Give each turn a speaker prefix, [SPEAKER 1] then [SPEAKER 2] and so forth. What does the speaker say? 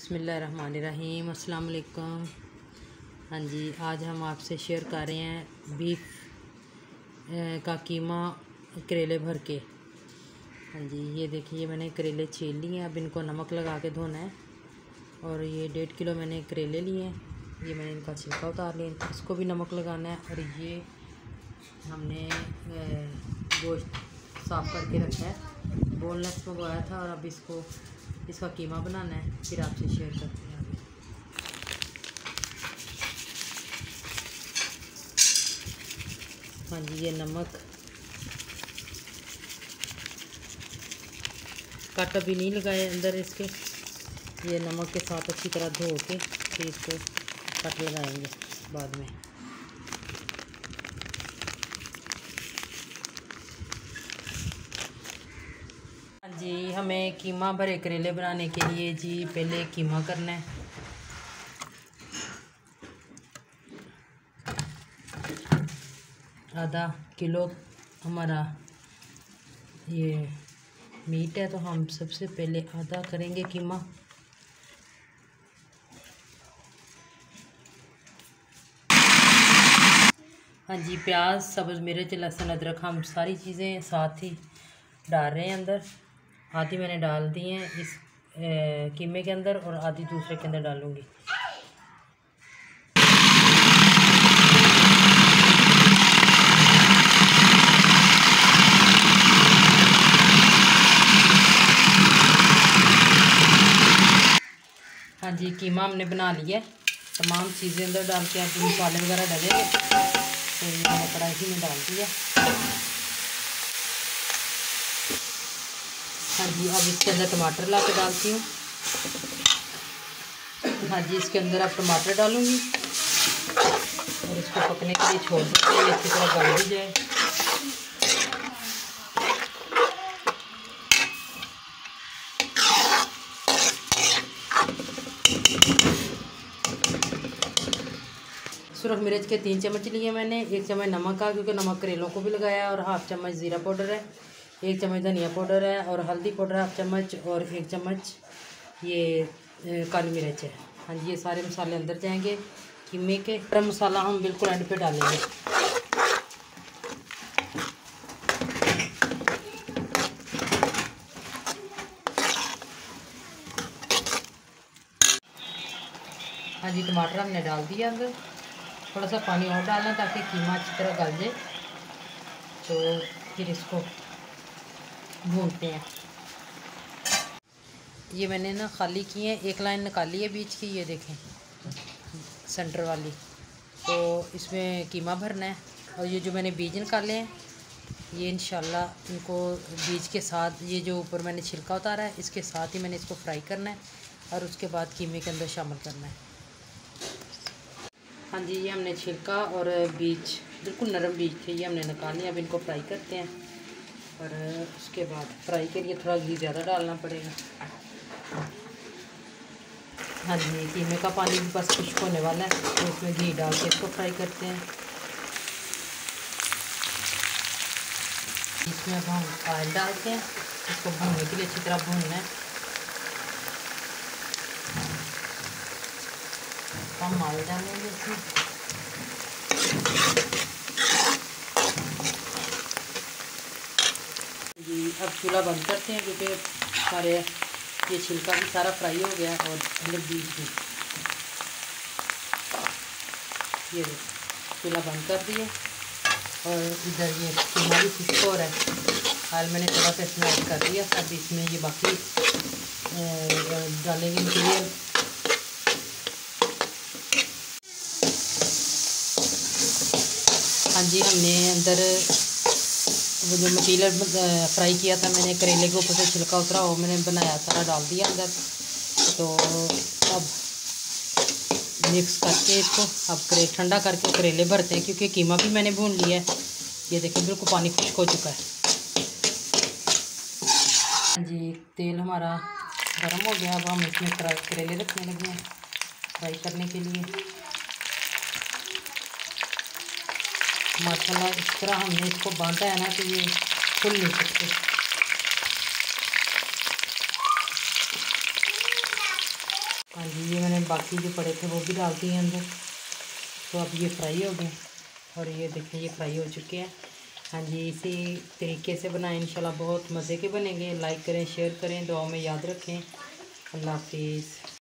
[SPEAKER 1] बसमीम वालेकुम हाँ जी, आज हम आपसे शेयर कर रहे हैं बीफ का कीमा करेले भर के। हाँ जी, ये देखिए, मैंने करेले छील लिए हैं। अब इनको नमक लगा के धोना है। और ये डेढ़ किलो मैंने करेले लिए हैं। ये मैंने इनका छिलका उतार लिया इसको भी नमक लगाना है। और ये हमने गोश्त साफ़ करके रखा है। बोनलेस मंगवाया था और अब इसको इसका कीमा बनाना है, फिर आपसे शेयर करते हैं हाँ जी, ये नमक। कट अभी नहीं लगाए अंदर इसके। ये नमक के साथ अच्छी तरह धो के फिर इसको कट लगाएँगे बाद में जी हमें कीमा भरे करेले बनाने के लिए जी पहले कीमा करना है। आधा किलो हमारा ये मीट है तो हम सबसे पहले आधा करेंगे कीमा। हाँ जी, प्याज, सब्ज़, मिर्च, लहसुन, अदरक, हम सारी चीज़ें साथ ही डाल रहे हैं अंदर। आधी मैंने डाल दी हैं इस कीमे के अंदर और आधी दूसरे के अंदर डालूँगी। हाँ जी, कीमा हमने बना लिया है। तमाम चीज़ें अंदर डाल के अब मसाले वगैरह डलेंगे। तो ये मैंने कढ़ाई में डाल दिया हाँ जी अब इसके अंदर टमाटर ला के डालती हूँ हाँ जी इसके अंदर अब टमाटर डालूँगी और इसको पकने के लिए छोड़ देती हूँ अच्छी तरह गल भी जाए सुरख मिर्च के तीन चम्मच लिए मैंने एक चम्मच नमक का क्योंकि नमक करेलों को भी लगाया और हाफ़ चम्मच ज़ीरा पाउडर है एक चम्मच धनिया पाउडर है और हल्दी पाउडर हाफ़ चम्मच और एक चम्मच ये काली मिर्च है। हाँ जी, ये सारे मसाले अंदर जाएँगे। कीमे के गर्म मसाला हम बिल्कुल एंड पे डालेंगे। हाँ जी, टमाटर हमने डाल दिया अंदर। थोड़ा सा पानी और डालना ताकि कीमा अच्छी तरह गल जाए। तो फिर इसको भूनते हैं। ये मैंने ना खाली की है, एक लाइन निकाली है बीच की, ये देखें सेंटर वाली। तो इसमें कीमा भरना है और ये जो मैंने बीज निकाले हैं, ये इंशाल्लाह इनको बीज के साथ, ये जो ऊपर मैंने छिलका उतारा है, इसके साथ ही मैंने इसको फ्राई करना है और उसके बाद कीमे के अंदर शामिल करना है। हाँ जी, ये हमने छिलका और बीज, बिल्कुल नरम बीज थे, ये हमने निकाले अब इनको फ्राई करते हैं। और उसके बाद फ्राई के लिए थोड़ा घी ज़्यादा डालना पड़ेगा। हाँ जी कीमे का पानी भी बस खुश्क होने वाला है तो इसमें घी डाल के इसको फ्राई करते हैं। इसमें हम ऑयल डालते हैं, इसको भूनने के लिए अच्छी तरह भूनना है। कम ऑयल डालेंगे इसमें। अब चूल्हा बंद करते हैं क्योंकि सारे ये छिलका भी सारा फ्राई हो गया और अंदर बीज भी। ये चूल्हा बंद कर दिए और इधर ये चूल्हा भी खुश्क हो। है हाल मैंने थोड़ा सा इसमें ऐड कर दिया, अब इसमें ये बाकी डालेंगे मटीरियल हाँ जी, हमने अंदर वो जो मटीरियल फ्राई किया था मैंने, करेले के ऊपर से छिलका उतरा, वो मैंने बनाया सारा डाल दिया अंदर। तो अब मिक्स करके इसको, अब करे, ठंडा करके करेले भरते हैं, क्योंकि कीमा भी मैंने भून लिया है। ये देखिए, बिल्कुल पानी खुश्क हो चुका है। जी, तेल हमारा गर्म हो गया, अब हम इसमें करेले रखने लगे हैं फ्राई करने के लिए। माशाल्लाह इस तरह हमने इसको बांधा है ना कि ये खुल नहीं सकते हाँ जी ये मैंने बाकी जो पड़े थे वो भी डाल दिए अंदर। तो अब ये फ्राई हो गए। और ये देखें ये फ्राई हो चुके हैं। हाँ जी, इसी तरीके से बनाएँ। इंशाल्लाह बहुत मज़े के बनेंगे। लाइक करें, शेयर करें दुआ में याद रखें। अल्लाह हाफिज़।